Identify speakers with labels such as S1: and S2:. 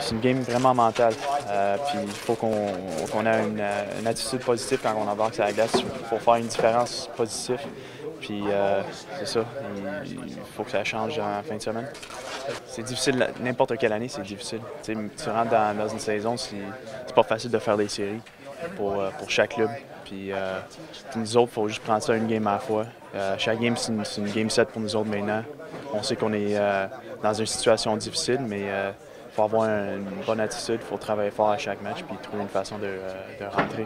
S1: C'est une game vraiment mentale. Euh, il faut qu'on ait une, attitude positive quand on embarque sur la glace pour faire une différence positive. Puis euh, c'est ça, il, faut que ça change en fin de semaine. C'est difficile, n'importe quelle année, c'est difficile. tu rentres dans, une saison, c'est pas facile de faire des séries pour, euh, chaque club. Puis nous autres, il faut juste prendre ça une game à la fois. chaque game, c'est une, game set pour nous autres maintenant. On sait qu'on est dans une situation difficile, mais faut avoir une bonne attitude, il faut travailler fort à chaque match puis trouver une façon de, euh, de rentrer.